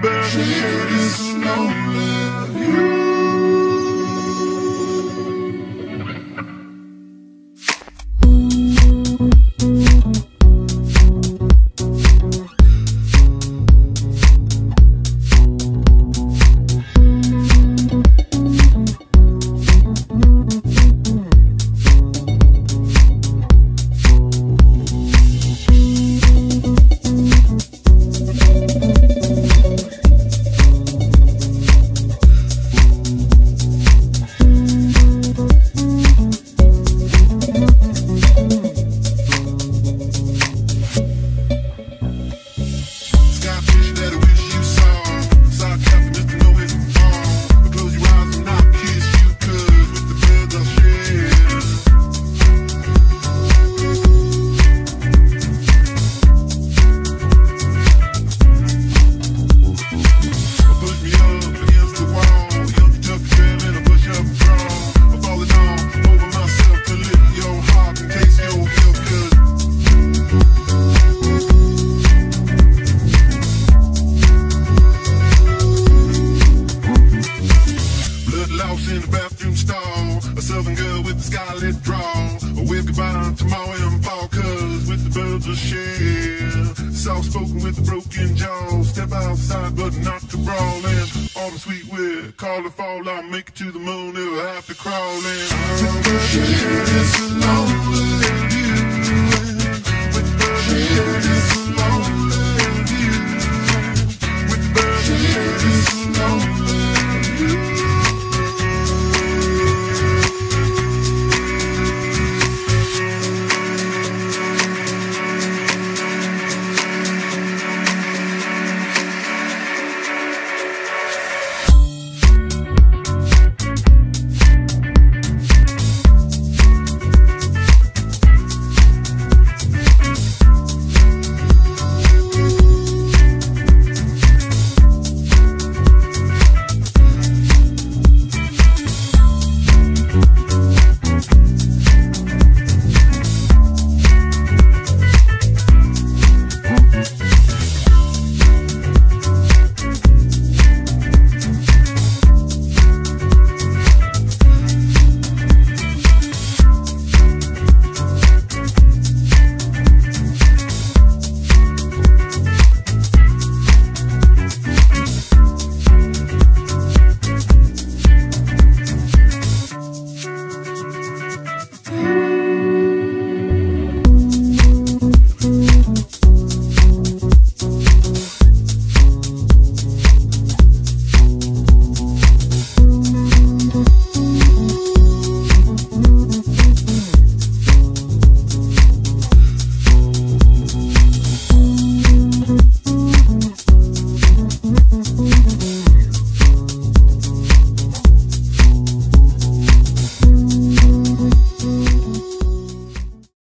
burning slowly. You cream stall. A southern girl with a scarlet draw. A wave goodbye to tomorrow and fall. Cause with the birds of shell. Soft spoken with a broken jaw. Step outside, but not to brawl in. All the sweet wit. Call the fall. I'll make it to the moon. It'll have to crawl in.